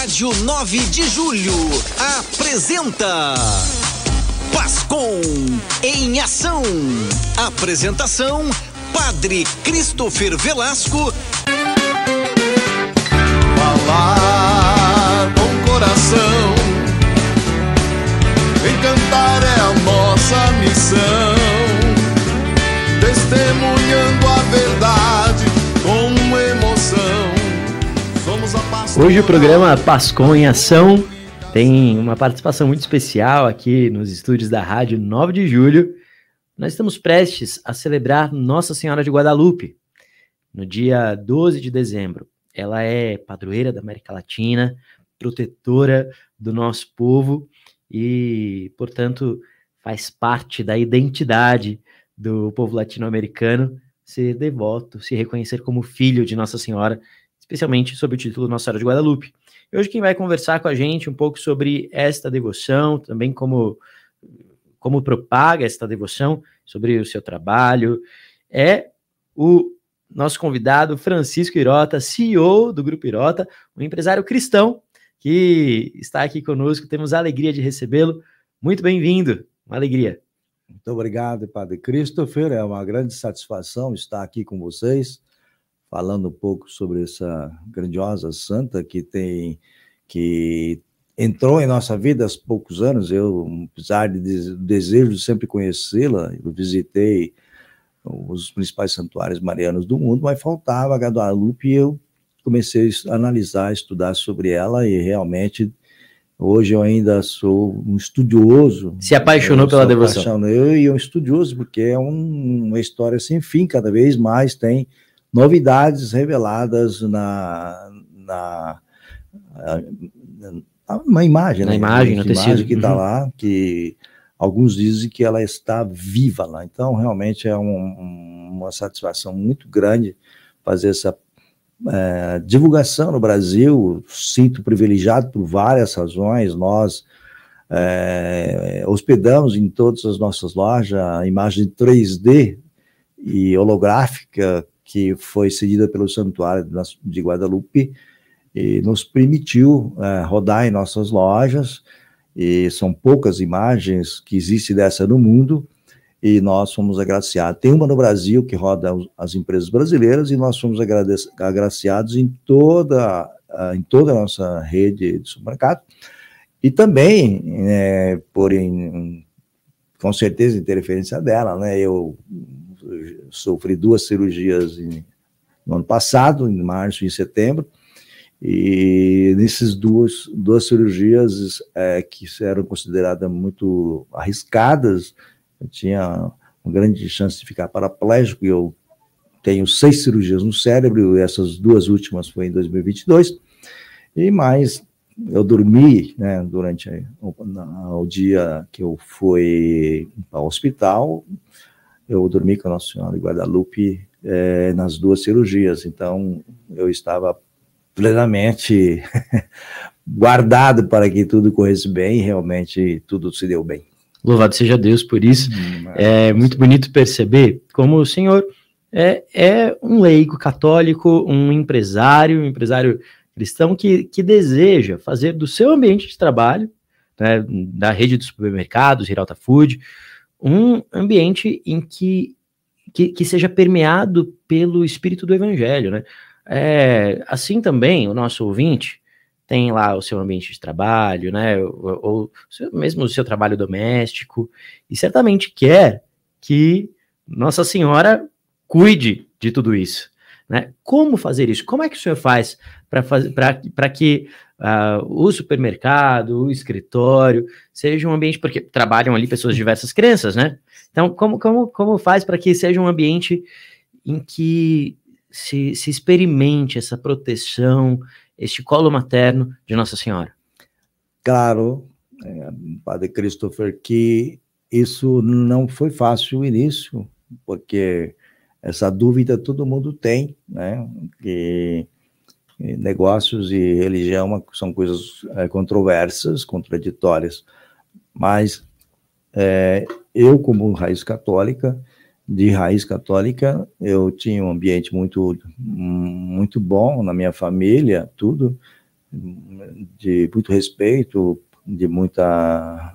Rádio 9 de Julho apresenta Pascom em Ação. Apresentação Padre Christopher Velasco. Falar com coração, encantar é a nossa missão, Hoje o programa Pascom em Ação tem uma participação muito especial aqui nos estúdios da Rádio 9 de Julho. Nós estamos prestes a celebrar Nossa Senhora de Guadalupe, no dia 12 de dezembro. Ela é padroeira da América Latina, protetora do nosso povo e, portanto, faz parte da identidade do povo latino-americano ser devoto, se reconhecer como filho de Nossa Senhora, especialmente sob o título Nossa Senhora de Guadalupe. E hoje quem vai conversar com a gente um pouco sobre esta devoção, também como como propaga esta devoção, sobre o seu trabalho, é o nosso convidado Francisco Irota, CEO do Grupo Irota, um empresário cristão que está aqui conosco. Temos a alegria de recebê-lo. Muito bem-vindo, uma alegria. Muito obrigado, Padre Christopher. É uma grande satisfação estar aqui com vocês, falando um pouco sobre essa grandiosa santa que tem que entrou em nossa vida há poucos anos. Eu, apesar de desejo de sempre conhecê-la, eu visitei os principais santuários marianos do mundo, mas faltava a Guadalupe e eu comecei a analisar, estudar sobre ela e realmente hoje eu ainda sou um estudioso. Se apaixonou pela devoção? Apaixonei, e um estudioso porque é um, uma história sem fim, cada vez mais tem novidades reveladas na, na uma imagem, na né? imagem, no imagem que está uhum. lá, que alguns dizem que ela está viva lá. Então, realmente é um, uma satisfação muito grande fazer essa é, divulgação no Brasil. Sinto privilegiado por várias razões. Nós é, hospedamos em todas as nossas lojas a imagem 3D e holográfica que foi cedida pelo Santuário de Guadalupe e nos permitiu é, rodar em nossas lojas, e são poucas imagens que existem dessa no mundo, e nós fomos agraciados. Tem uma no Brasil que roda as empresas brasileiras, e nós fomos agraciados em toda, em toda a nossa rede de supermercado, e também, é, com certeza, interferência dela, né, eu sofri duas cirurgias em, no ano passado, em março e em setembro, e nessas duas, duas cirurgias é, que eram consideradas muito arriscadas, eu tinha uma grande chance de ficar paraplégico, e eu tenho seis cirurgias no cérebro, e essas duas últimas foi em 2022, e mais eu dormi né, durante o, o dia que eu fui ao hospital, eu dormi com a Nossa Senhora de Guadalupe é, nas duas cirurgias, então eu estava plenamente guardado para que tudo corresse bem e realmente tudo se deu bem. Louvado seja Deus por isso. Hum, é muito bonito perceber como o senhor é, é um leigo católico, um empresário, um empresário cristão que, que deseja fazer do seu ambiente de trabalho, né, da rede de supermercados, Hiralta Food, um ambiente em que, que, que seja permeado pelo espírito do evangelho, né? É, assim também, o nosso ouvinte tem lá o seu ambiente de trabalho, né, ou, ou mesmo o seu trabalho doméstico, e certamente quer que Nossa Senhora cuide de tudo isso. Né? Como fazer isso? Como é que o senhor faz para que uh, o supermercado, o escritório, seja um ambiente, porque trabalham ali pessoas de diversas crenças, né? Então, como, como, como faz para que seja um ambiente em que se, se experimente essa proteção, este colo materno de Nossa Senhora? Claro, é, Padre Christopher, que isso não foi fácil o início, porque essa dúvida todo mundo tem, né? Que negócios e religião são coisas é, controversas, contraditórias, mas é, eu, como raiz católica, de raiz católica, eu tinha um ambiente muito, muito bom na minha família, tudo. de muito respeito, de muita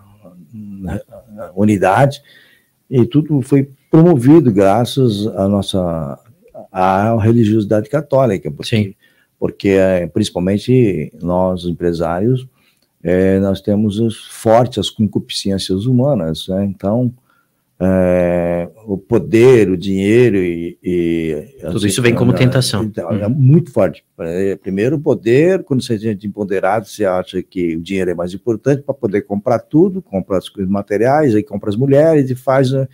unidade, e tudo foi promovido graças à nossa à religiosidade católica, porque, Sim. Porque é, principalmente nós empresários é, nós temos os, fortes as concupiscências humanas, né? então é, o poder, o dinheiro e, e Tudo isso vem como tentação. Então, é muito forte. É, Primeiro, o poder, quando você é empoderado, você acha que o dinheiro é mais importante para poder comprar tudo, comprar as coisas materiais, aí compra as mulheres e faz. né?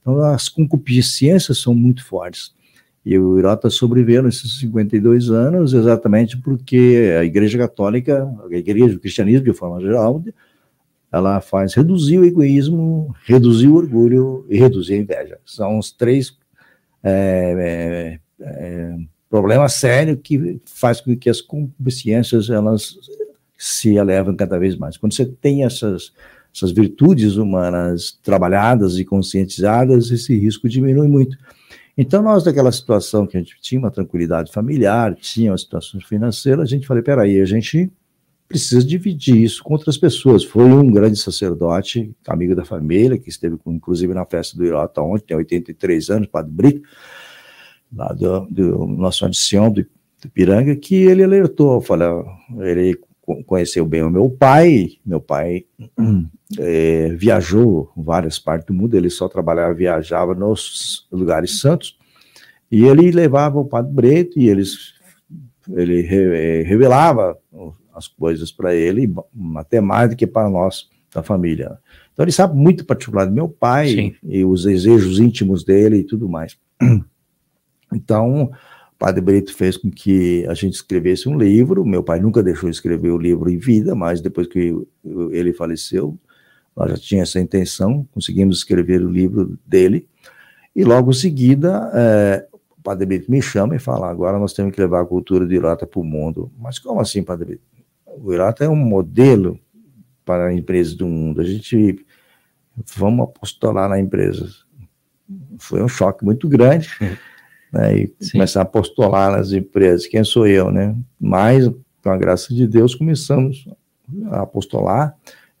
Então, as concupiscências são muito fortes. E o Irota sobreviveu nesses 52 anos exatamente porque a Igreja Católica, a Igreja, o cristianismo de forma geral, ela faz reduzir o egoísmo, reduzir o orgulho e reduzir a inveja. São os três é, é, é, problemas sérios que faz com que as consciências elas se elevam cada vez mais. Quando você tem essas essas virtudes humanas trabalhadas e conscientizadas, esse risco diminui muito. Então, nós, daquela situação que a gente tinha uma tranquilidade familiar, tinha uma situação financeira, a gente falou, peraí, a gente precisa dividir isso com outras pessoas. Foi um grande sacerdote, amigo da família, que esteve, inclusive, na festa do Irota ontem, tem 83 anos, Padre Brito, lá do, do Nosso Senhor do, do Piranga, que ele alertou, falou, ele conheceu bem o meu pai, meu pai é, viajou várias partes do mundo, ele só trabalhava, viajava nos lugares santos, e ele levava o Padre Breto, e eles, ele re, revelava as coisas para ele, até mais do que para nós, da família. Então ele sabe muito particular do meu pai, Sim. e os desejos íntimos dele e tudo mais. Então, Padre Brito fez com que a gente escrevesse um livro. Meu pai nunca deixou de escrever o livro em vida, mas depois que ele faleceu, nós já tinha essa intenção, conseguimos escrever o livro dele. E logo em seguida, é, o Padre Brito me chama e fala: agora nós temos que levar a cultura do Irata para o mundo. Mas como assim, Padre Brito? O Irata é um modelo para empresas do mundo. A gente vamos apostolar na empresa. Foi um choque muito grande né, e Sim. começar a apostolar nas empresas. Quem sou eu, né? Mas, com a graça de Deus, começamos a apostolar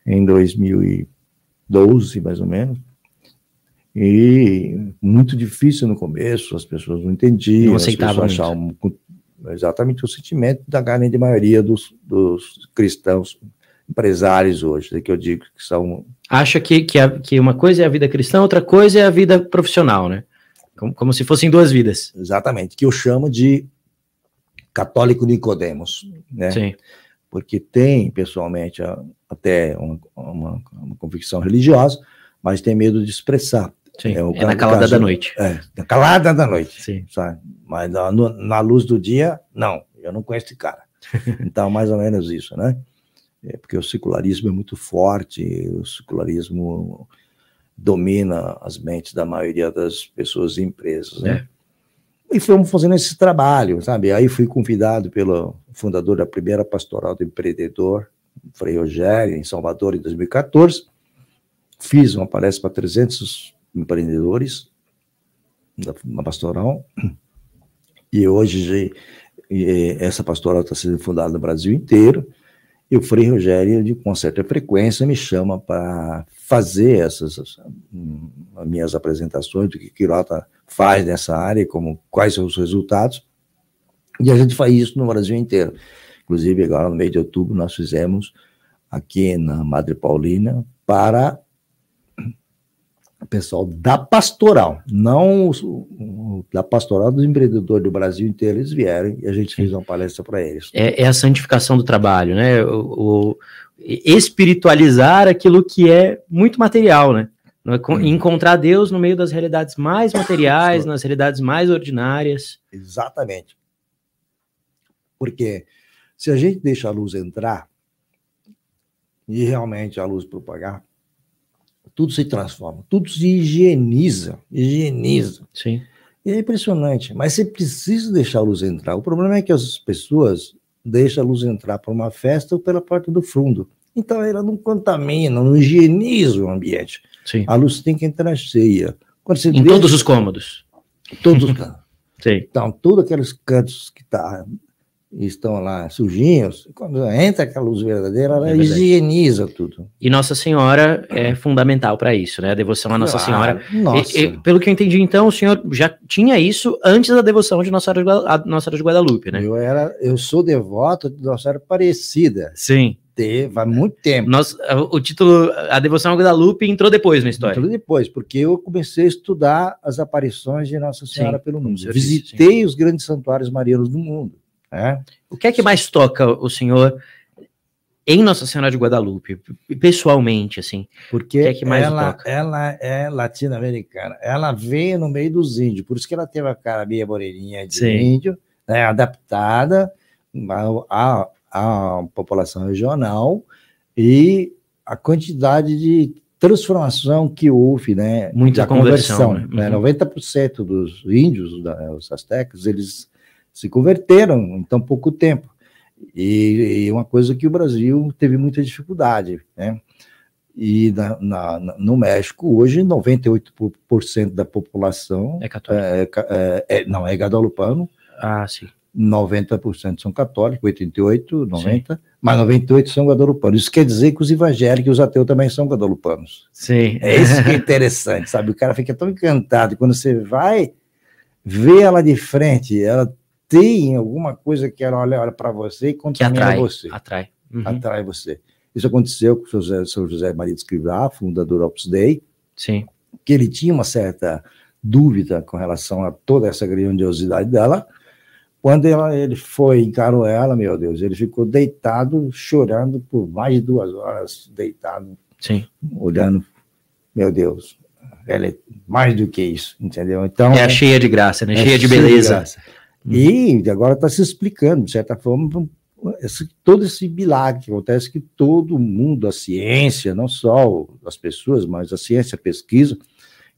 em 2012, mais ou menos. E muito difícil no começo, as pessoas não entendiam, Não as aceitavam pessoas achavam exatamente o sentimento da grande maioria dos, dos cristãos empresários hoje, é que eu digo que são Acha que, que, a- que uma coisa é a vida cristã, outra coisa é a vida profissional, né? Como, como se fossem duas vidas. exatamente, que eu chamo de católico Nicodemos, né? Sim. porque tem, pessoalmente, até uma, uma- uma convicção religiosa, mas tem medo de expressar. Sim. É o É, na calada caso- da noite. É, na calada da noite, Sim. sabe? Mas na, na luz do dia, não, eu não conheço esse cara. Então, mais ou menos isso, né? É porque o secularismo é muito forte, o secularismo domina as mentes da maioria das pessoas e empresas, né? E fomos fazendo esse trabalho, sabe? Aí fui convidado pelo fundador da primeira pastoral do empreendedor, Frei Rogério, em Salvador, em 2014. Fiz uma palestra para 300 empreendedores da- na pastoral. E hoje essa pastoral está sendo fundada no Brasil inteiro. E o Frei Rogério, de, com certa frequência, me chama para fazer essas as, as minhas apresentações do que Quirota faz nessa área, como quais são os resultados. E a gente faz isso no Brasil inteiro. Inclusive, agora no mês de outubro, nós fizemos aqui na Madre Paulina para o pessoal da pastoral, não os- da pastoral dos empreendedores do Brasil inteiro, eles vieram e a gente fez uma palestra para eles. É, é a santificação do trabalho, né? O, o- espiritualizar aquilo que é muito material, né? Não é Hum. con- Encontrar Deus no meio das realidades mais materiais, nas realidades mais ordinárias. Exatamente. Porque se a gente deixa a luz entrar e realmente a luz propagar, tudo se transforma, tudo se higieniza, higieniza. Sim. E é impressionante, mas você precisa deixar a luz entrar. O problema é que as pessoas deixam a luz entrar para uma festa ou pela porta do fundo. Então ela não contamina, não higieniza o ambiente. Sim. A luz tem que entrar cheia. Quando você Em deixa- todos os cômodos. todos os. Sim. Então, todos aqueles cantos que tá estão lá sujinhos, quando entra aquela luz verdadeira, ela É higieniza tudo. E Nossa Senhora é fundamental para isso, né? A devoção a Nossa Senhora. Ah, Nossa. E- e, pelo que eu entendi, então, o senhor já tinha isso antes da devoção de Nossa Senhora de, Nossa Senhora Guadalupe, né? eu, era, eu sou devoto de Nossa Senhora Aparecida. Sim. Teve, há muito tempo. Nós, o título, a devoção a Guadalupe entrou depois na história. Tudo depois, porque eu comecei a estudar as aparições de Nossa Senhora Sim, pelo mundo. disse, Visitei os grandes santuários marianos do mundo. Né? O que é que mais toca o senhor em Nossa Senhora de Guadalupe, pessoalmente, assim? Porque O que é que mais ela, toca? ela é latino-americana. Ela veio no meio dos índios, por isso que ela teve a cara meio moreninha de Sim. índio, né, adaptada à, à- à população regional e a quantidade de transformação que houve, né? Muita da conversão, né? né? Uhum. 90% dos índios, da- os astecas, eles se converteram em tão pouco tempo. E, e uma coisa que o Brasil teve muita dificuldade, né? E na- na- no México, hoje, 98% da população É católico. é, é- é- não é gadolupano, Ah, sim. 90% são católicos, 88, 90, mas 98 são gadolupanos. Isso quer dizer que os evangélicos e os ateus também são gadolupanos. Sim. É isso que é interessante, sabe? O cara fica tão encantado quando você vai ver ela de frente, ela tem alguma coisa que ela olha, olha para você e contamina atrai. você, Atrai. Uhum. atrai você. Isso aconteceu com o José, São José Maria de Escrivá, fundador do Opus Dei, Sim. que ele tinha uma certa dúvida com relação a toda essa grandiosidade dela. Quando ela, ele foi, encarou ela, meu Deus, ele ficou deitado, chorando por mais de duas horas, deitado, Sim. olhando, meu Deus, ela é mais do que isso, entendeu? Então, É a cheia de graça, né? é cheia de beleza. Graça. E agora está se explicando, de certa forma, esse- todo esse milagre que acontece, que todo mundo, a ciência, não só as pessoas, mas a ciência, a pesquisa,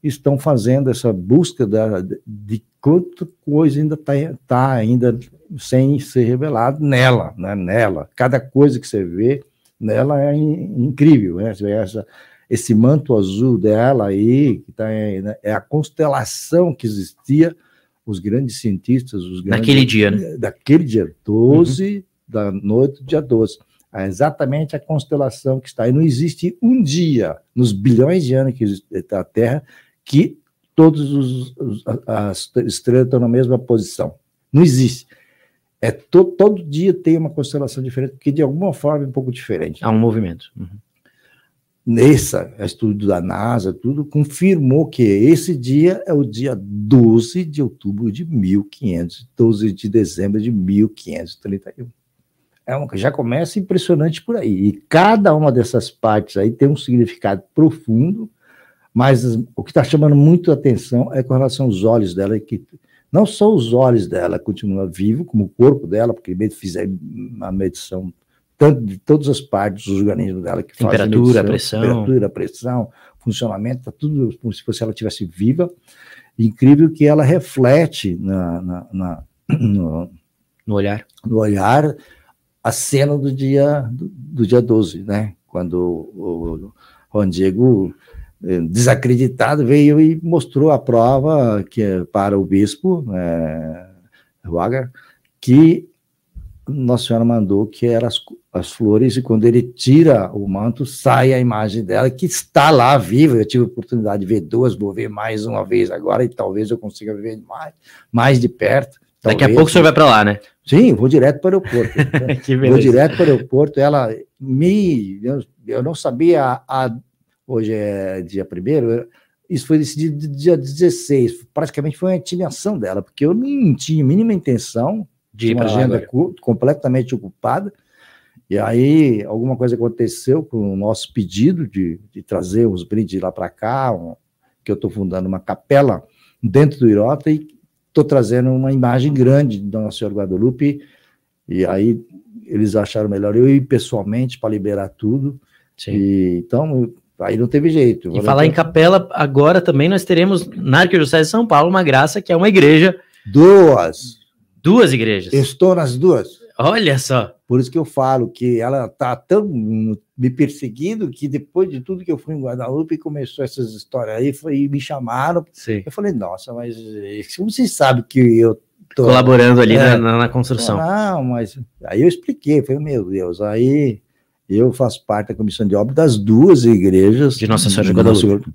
estão fazendo essa busca da, de quanta coisa ainda está tá ainda sem ser revelado nela, né? nela. Cada coisa que você vê nela é in- incrível, né? Essa, esse manto azul dela aí, que tá, aí, né? é a constelação que existia, os grandes cientistas, os grandes Naquele dia, né? daquele dia 12 da noite do dia 12. É exatamente a constelação que está aí. Não existe um dia, nos bilhões de anos que existe a Terra, que todas as estrelas estão na mesma posição. Não existe. É to, todo dia tem uma constelação diferente, porque de alguma forma é um pouco diferente. Há um movimento. Uhum. Nessa estudo da NASA, tudo confirmou que esse dia é o dia 12 de outubro de 1500, 12 de dezembro de 1531. É uma, já começa impressionante por aí. E cada uma dessas partes aí tem um significado profundo, mas as- o que está chamando muito atenção é com relação aos olhos dela, que não só os olhos dela continuam vivos, como o corpo dela, porque fizeram uma medição tanto de todas as partes dos organismos dela que Temperatura, medição, pressão. temperatura, pressão, funcionamento, está tudo como se fosse ela estivesse viva. Incrível que ela reflete na, na- na- no, No olhar. no olhar a cena do dia do, do dia 12, né? Quando o, o Juan Diego, eh, desacreditado, veio e mostrou a prova que é para o bispo, é, Wager, que Nossa Senhora mandou que eram as, as flores, e quando ele tira o manto, sai a imagem dela, que está lá viva. Eu tive a oportunidade de ver duas, vou ver mais uma vez agora, e talvez eu consiga ver mais, mais de perto. Daqui a talvez. pouco o senhor vai para lá, né? Sim, vou direto para o aeroporto. vou direto para o aeroporto. Ela me. Eu, eu não sabia. A, hoje é dia primeiro. Isso foi decidido dia 16. Praticamente foi uma intimação dela, porque eu não tinha a mínima intenção De uma agenda agora. completamente ocupada. E aí, alguma coisa aconteceu com o nosso pedido de, de trazer os brindes lá para cá, um- que eu estou fundando uma capela dentro do Irota e estou trazendo uma imagem grande da Nossa Senhora Guadalupe. E aí, eles acharam melhor eu ir pessoalmente para liberar tudo. E, então, aí não teve jeito. E falar em capela, agora também nós teremos na Arquidiocese de São Paulo uma graça que é uma igreja, Duas. Duas igrejas. Estou nas duas. Olha só. Por isso que eu falo que ela está tão me perseguindo que depois de tudo que eu fui em Guadalupe começou essas histórias aí, foi, e me chamaram. Sim. Eu falei, nossa, mas como vocês sabem que eu Tô. colaborando ali É. na, na- na construção. Não, mas aí eu expliquei, falei, meu Deus, aí eu faço parte da comissão de obra das duas igrejas De Nossa Senhora de Guadalupe.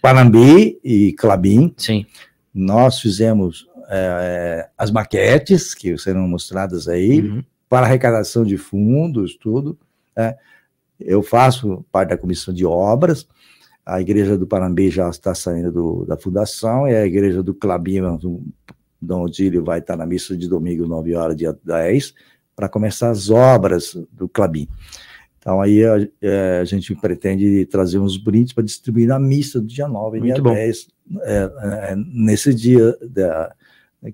Panambi e Clabim. Sim, Nós fizemos é, as maquetes que serão mostradas aí Uhum. para arrecadação de fundos, tudo. né? Eu faço parte da comissão de obras. A igreja do Panambi já está saindo do- da fundação e a igreja do Clabim, o Dom Odílio vai estar na missa de domingo, 9 horas, dia 10, para começar as obras do Clabim. Então aí a, é, a gente pretende trazer uns brindes para distribuir na missa do dia 9 e dia bom. 10, é, é, nesse dia da-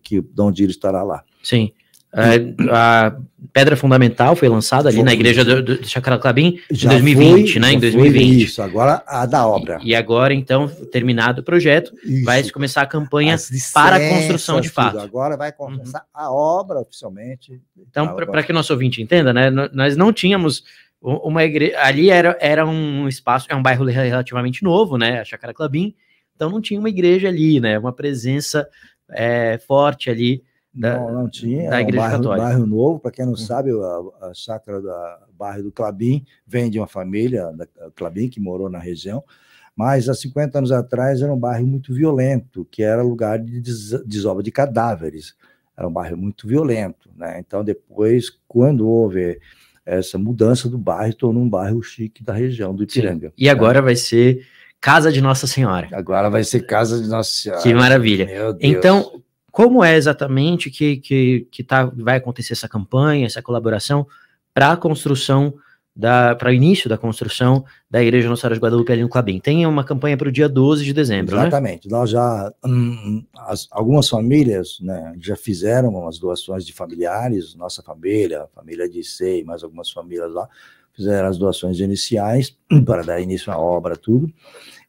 que o Dom Odílio estará lá. sim. É, a pedra fundamental foi lançada ali Foi. na igreja do, do de Chácara Clabim em Já 2020, foi- né? Em já foi 2020. Isso, agora a da obra. E agora, então, terminado o projeto, vai se começar a campanha. Licenças, para a construção de fato. Agora vai começar a obra oficialmente. Então, Tá, para que o nosso ouvinte entenda, né? Nós não tínhamos uma igreja. Ali era, era um espaço, é um bairro relativamente novo, né? A Chácara Clabim. Então não tinha uma igreja ali, né? Uma presença é, forte ali. Da- não, não tinha. da é um Igreja bairro, Católica. bairro novo, para quem não Uhum. sabe, a, a chácara do bairro do Clabim vem de uma família da Clabim que morou na região, mas há 50 anos atrás era um bairro muito violento, que era lugar de des- desova de cadáveres. Era um bairro muito violento, né? Então depois, quando houve essa mudança do bairro, tornou um bairro chique da região do Sim. Ipiranga. E agora vai ser Casa de Nossa Senhora. Agora vai ser casa de Nossa Senhora. Que maravilha. Então, como é exatamente que, que, que tá, vai acontecer essa campanha, essa colaboração para a construção, para o início da construção da Igreja Nossa Senhora de Guadalupe ali no Clabim? Tem uma campanha para o dia 12 de dezembro, né? Exatamente. Nós já, hum, as- algumas famílias né, já fizeram as doações de familiares, nossa família, a família de Sei, mais algumas famílias lá, fizeram as doações iniciais para dar início à obra, tudo.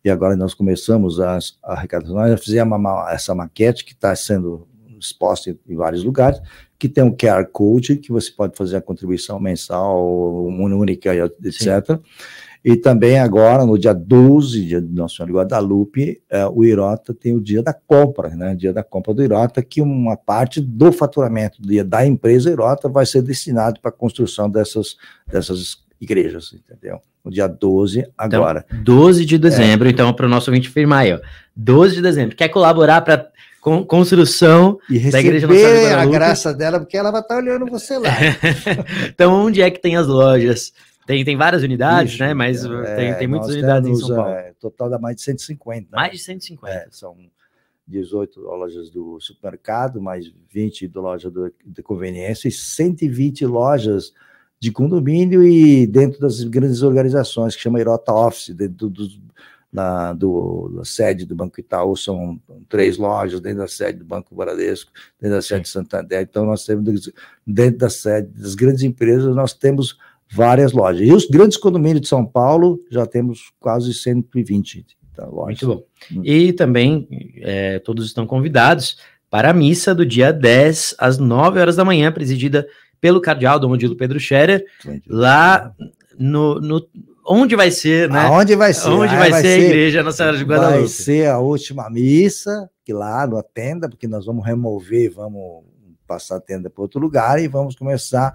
E agora nós começamos as arrecadações. Nós já fizemos essa maquete que está sendo exposta em, em vários lugares, que tem um QR Code que você pode fazer a contribuição mensal, única, etc. E também agora, no dia 12, dia de Nossa Senhora de Guadalupe, eh, o Irota tem o dia da compra, né? Dia da compra do Irota, que uma parte do faturamento do dia da empresa Irota vai ser destinado para a construção dessas, dessas igrejas, entendeu? No dia 12, Então, agora. 12 de dezembro, então, para o nosso ouvinte firmar aí, ó. 12 de dezembro. Quer colaborar para con construção? e da Igreja Nossa a graça dela, porque ela vai estar olhando você lá. então, onde é que tem as lojas? Tem, tem várias unidades, Ixi, né? Mas é, tem, tem muitas unidades temos, em São Paulo. é, total dá mais de 150. Mais de 150. É, são 18 lojas do supermercado, mais 20 da loja do, de conveniência e 120 lojas de condomínio e dentro das grandes organizações que chama Irota Office, dentro na, do, da sede do Banco Itaú, são três lojas, dentro da sede do Banco Bradesco, dentro da sede de Santander. Então, nós temos, dentro da sede das grandes empresas, nós temos várias lojas. E os grandes condomínios de São Paulo, já temos quase 120 então, lojas. Muito bom. E também é, todos estão convidados para a missa do dia 10, às 9 horas da manhã, presidida pelo cardeal Dom Odilo Pedro Scherer, lá no, no- onde vai ser, né? Aonde vai ser? Onde Ah, vai, ser a igreja Nossa Senhora de Vai Guadalupe? ser a última missa, que lá no tenda, porque nós vamos remover, vamos passar a tenda para outro lugar e vamos começar.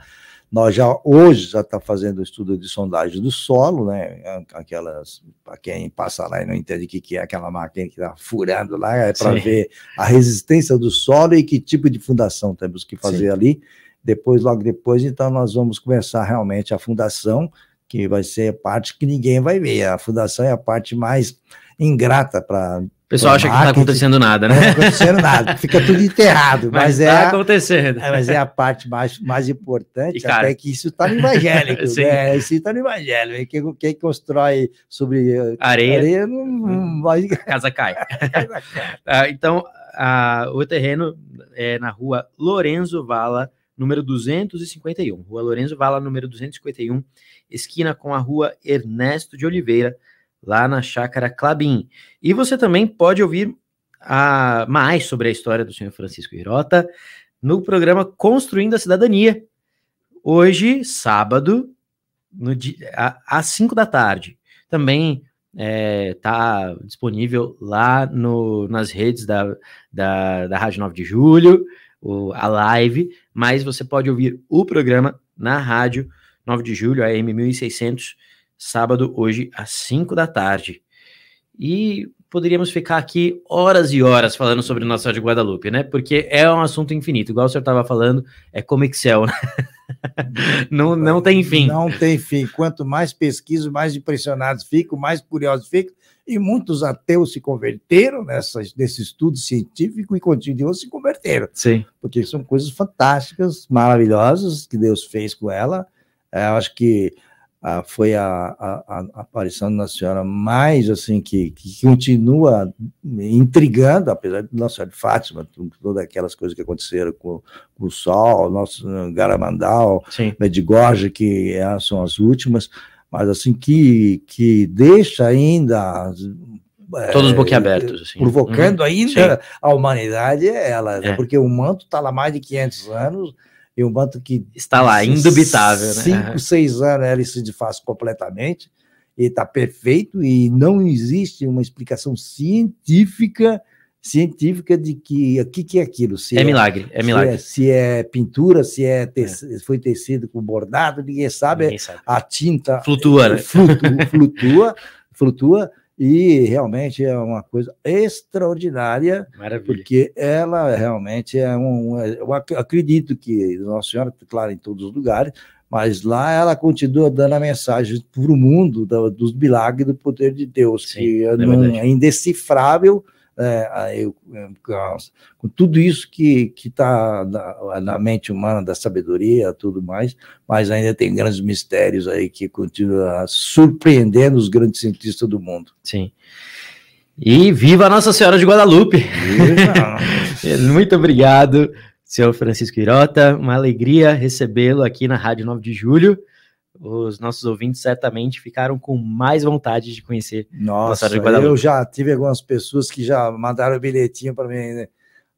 Nós já hoje já está fazendo o estudo de sondagem do solo, né? Aquelas, para quem passa lá e não entende o que, que é aquela máquina que está furando lá, é para Sim. ver a resistência do solo e que tipo de fundação temos que fazer ali. Depois, logo depois, então, nós vamos começar realmente a fundação, que vai ser a parte que ninguém vai ver. A fundação é a parte mais ingrata para O pessoal acha que não está acontecendo nada, não né? acontecendo nada, fica tudo enterrado, mas, Mas é, está a, acontecendo. é, mas é a parte mais, mais importante, E, cara, até que isso está no evangélico, Sim. né? Isso está no evangelho. e Quem, quem constrói sobre Areia, areia não, não vai a casa cai. Ah, então, ah, o terreno é na rua Lorenzo Vala, número 251. Rua Lorenzo Vala, número 251, esquina com a rua Ernesto de Oliveira, lá na chácara Clabim. E você também pode ouvir ah, mais sobre a história do senhor Francisco Hirota no programa Construindo a Cidadania. Hoje, sábado, no dia, a- às 5 da tarde. Também está disponível lá no, nas redes da, da, da Rádio 9 de Julho, o, a live, mas você pode ouvir o programa na rádio 9 de julho, AM 1600, sábado, hoje, às 5 da tarde. E poderíamos ficar aqui horas e horas falando sobre Nossa Senhora de Guadalupe, né? Porque é um assunto infinito, igual o senhor estava falando, é como Excel, né? não, não tem fim. Não tem fim. Quanto mais pesquiso, mais impressionados fico, mais curiosos fico. E muitos ateus se converteram nessa, nesse estudo científico e continuam se converteram. Sim. Porque são coisas fantásticas, maravilhosas que Deus fez com ela. É, eu acho que ah, foi a, a, a, aparição da Nossa Senhora mais assim que, que continua intrigando, apesar de Nossa Senhora de Fátima, todas aquelas coisas que aconteceram com, com o Sol, nosso Garamandal, Medjugorje, que são as últimas, mas assim que, que deixa ainda todos é, boquiabertos, assim. provocando uhum. ainda Sim. a humanidade é ela, né? é. porque o manto está lá mais de 500 anos e um manto que está lá, indubitável, né? Cinco, seis anos ele se desfaz completamente e está perfeito e não existe uma explicação científica científica de que o que, que é aquilo. Se é, é milagre, é milagre. Se é, se é pintura, se é, é, foi tecido com bordado, ninguém sabe. Ninguém sabe. A tinta flutua, né? flutua, flutua, flutua e realmente é uma coisa extraordinária, Maravilha. porque ela realmente é um. Eu acredito que Nossa Senhora, claro, em todos os lugares, mas lá ela continua dando a mensagem para o mundo dos milagres do poder de Deus, Sim, que é, não, é indecifrável é, eu, com tudo isso que está na, na, mente humana, da sabedoria, tudo mais, mas ainda tem grandes mistérios aí que continuam surpreendendo os grandes cientistas do mundo. Sim. E viva Nossa Senhora de Guadalupe! Muito obrigado, senhor Francisco Irota. Uma alegria recebê-lo aqui na Rádio 9 de Julho os nossos ouvintes certamente ficaram com mais vontade de conhecer Nossa, eu já tive algumas pessoas que já mandaram bilhetinho para mim, né?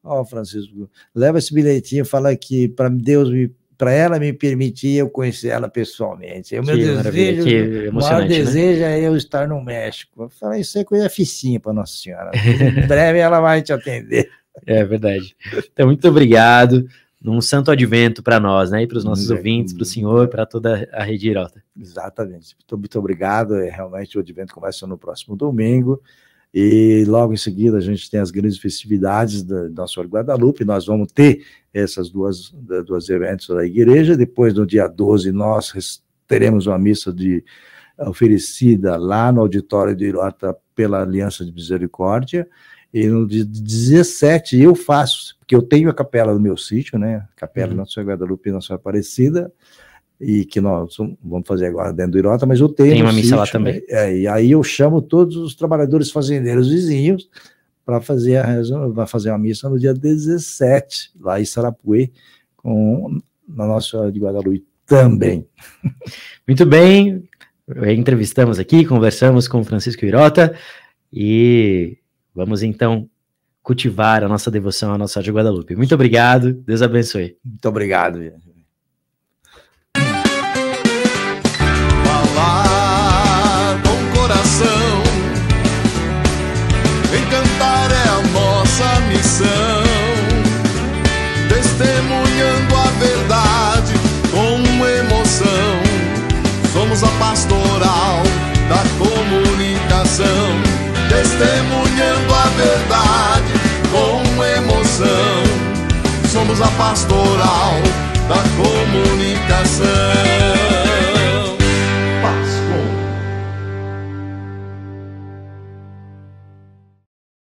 Ó, oh, Francisco, leva esse bilhetinho, fala que para Deus me para ela me permitir eu conhecer ela pessoalmente. O meu desejo, que maior né? desejo é eu estar no México. Eu falei, isso é coisa ficinha para Nossa Senhora. em breve ela vai te atender. É verdade. Então, muito obrigado num santo advento para nós, né? E para os nossos é, ouvintes, para o senhor, para toda a rede Irota. Exatamente. Muito, muito obrigado. É, realmente o advento começa no próximo domingo. E logo em seguida a gente tem as grandes festividades da Nossa Senhora Guadalupe. Nós vamos ter essas duas, duas eventos da igreja. Depois, no dia 12, nós teremos uma missa de oferecida lá no auditório de Irota pela Aliança de Misericórdia. E no dia 17 eu faço, porque eu tenho a capela no meu sítio, né? Capela uhum. Nossa Senhora Guadalupe Nossa Senhora Aparecida, e que nós vamos fazer agora dentro do Irota, mas eu tenho. Tem uma missa sítio, lá também. É, e aí eu chamo todos os trabalhadores fazendeiros vizinhos para fazer a vai fazer uma missa no dia 17, lá em Sarapuê, com na Nossa Senhora de Guadalupe também. Muito bem, entrevistamos aqui, conversamos com Francisco Irota e Vamos então cultivar a nossa devoção à Nossa de Guadalupe. Muito obrigado, Deus abençoe. Muito obrigado. Falar com coração, encantar é a nossa missão, testemunhando a verdade com emoção. Somos a pastoral somos a pastoral da comunicação.